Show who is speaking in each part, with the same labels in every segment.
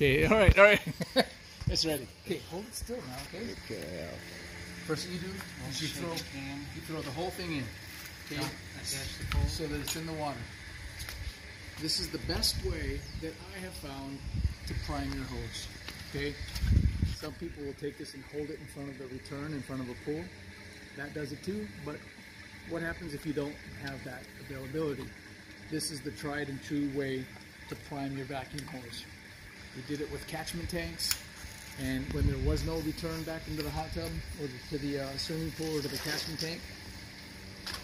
Speaker 1: Okay, all right, all right. it's ready. Okay, hold it still now, okay?
Speaker 2: Okay.
Speaker 1: First thing you do is you throw,
Speaker 3: the
Speaker 1: you throw the whole thing in, okay?
Speaker 3: Don't attach the pole.
Speaker 1: So that it's in the water. This is the best way that I have found to prime your hose, okay? Some people will take this and hold it in front of the return, in front of a pool. That does it too, but what happens if you don't have that availability? This is the tried and true way to prime your vacuum hose. We did it with catchment tanks, and when there was no return back into the hot tub or to the uh, swimming pool or to the catchment tank,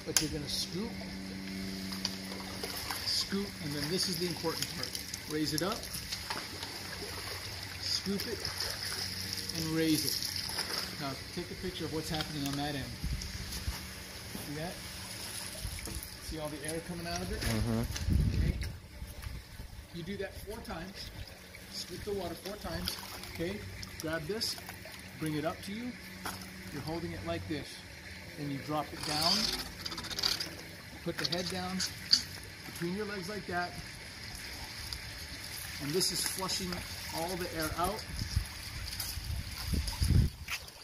Speaker 1: but you're gonna scoop, scoop, and then this is the important part. Raise it up, scoop it, and raise it. Now take a picture of what's happening on that end. See that? See all the air coming out of it? Okay. You do that four times. Scoop the water four times. Okay. Grab this. Bring it up to you. You're holding it like this. Then you drop it down. Put the head down between your legs like that. And this is flushing all the air out.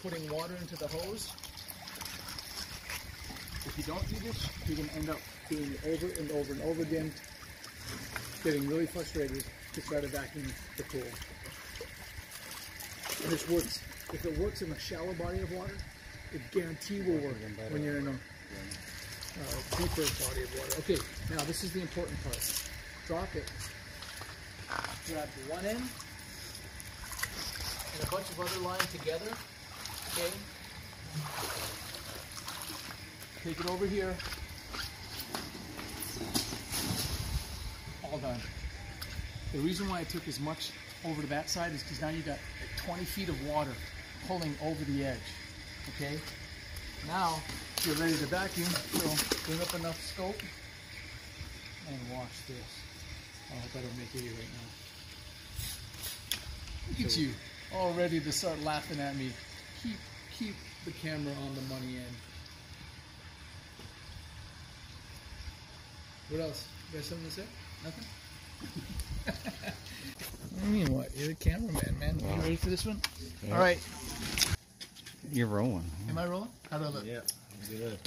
Speaker 1: Putting water into the hose. If you don't do this, you're to end up doing it over and over and over again, getting really frustrated to try to vacuum the pool. And this works. If it works in a shallow body of water, it guarantee will work when you're in a uh, deeper body of water. Okay, now this is the important part. Drop it. Grab one end and a bunch of other line together. Okay. Take it over here. All done. The reason why I took as much over to that side is because now you've got 20 feet of water pulling over the edge. Okay? Now you're ready to vacuum, so bring up enough scope and watch this. Oh, I better make it right now. Look at you, all ready to start laughing at me. Keep keep the camera on the money end. What else? You got something to say? Nothing? What do you mean what? You're the cameraman, man. Are you ready for this one?
Speaker 2: Yeah.
Speaker 1: All right.
Speaker 2: You're rolling.
Speaker 1: Am I rolling? How do I look?
Speaker 2: Yeah. Good.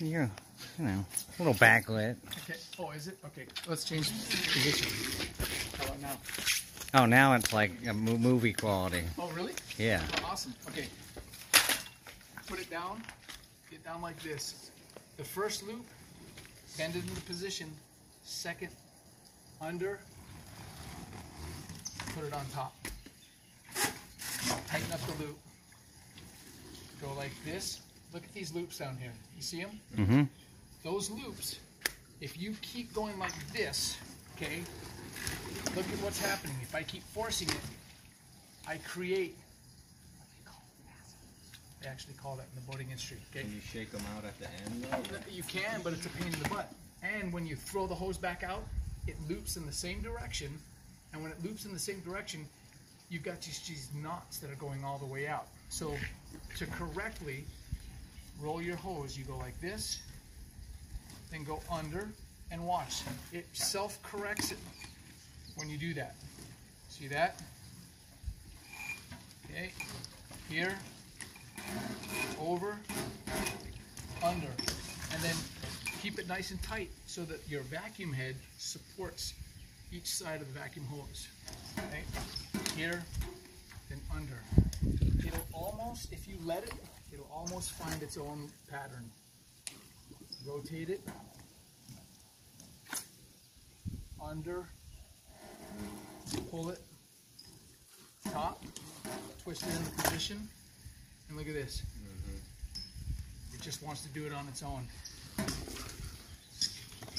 Speaker 2: You're, you know, a little backlit.
Speaker 1: Okay. Oh, is it? Okay. Let's change position. How about now?
Speaker 2: Oh, now it's like a movie quality.
Speaker 1: Oh, really?
Speaker 2: Yeah.
Speaker 1: Oh, awesome. Okay. Put it down. Get down like this. The first loop, bend it into position. Second, under. Put it on top. Tighten up the loop. Go like this. Look at these loops down here. You see them?
Speaker 2: Mm-hmm.
Speaker 1: Those loops, if you keep going like this, okay, look at what's happening. If I keep forcing it, I create they actually call that in the boating industry. Okay,
Speaker 4: Can you shake them out at the end though?
Speaker 1: you can, but it's a pain in the butt. And when you throw the hose back out, it loops in the same direction. And when it loops in the same direction, you've got these, these knots that are going all the way out. So to correctly roll your hose, you go like this, then go under, and watch. It self-corrects it when you do that. See that? Okay, here, over, under, and then keep it nice and tight so that your vacuum head supports each side of the vacuum hose. Okay, here, and under. It'll almost, if you let it, it'll almost find its own pattern. Rotate it, under, pull it, top, twist it into position, and look at this. Mm-hmm. It just wants to do it on its own.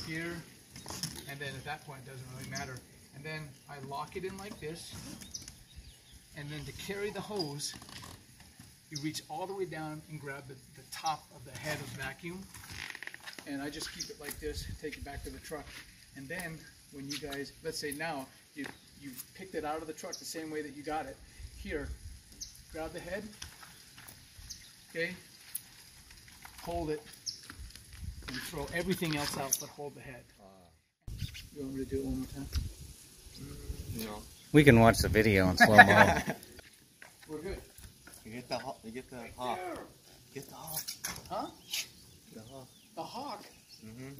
Speaker 1: Here, and then at that point it doesn't really matter. And then I lock it in like this, and then to carry the hose, you reach all the way down and grab the, the top of the head of the vacuum. And I just keep it like this, take it back to the truck. And then when you guys, let's say now, you, you picked it out of the truck the same way that you got it. Here, grab the head, okay? Hold it, and throw everything else out but hold the head. You want me to do it one more time?
Speaker 2: We can watch the video in slow mo.
Speaker 1: We're good.
Speaker 4: You get the hawk. You get the hawk. Get the hawk.
Speaker 1: Huh?
Speaker 4: The hawk.
Speaker 1: The hawk.
Speaker 4: Mm-hmm.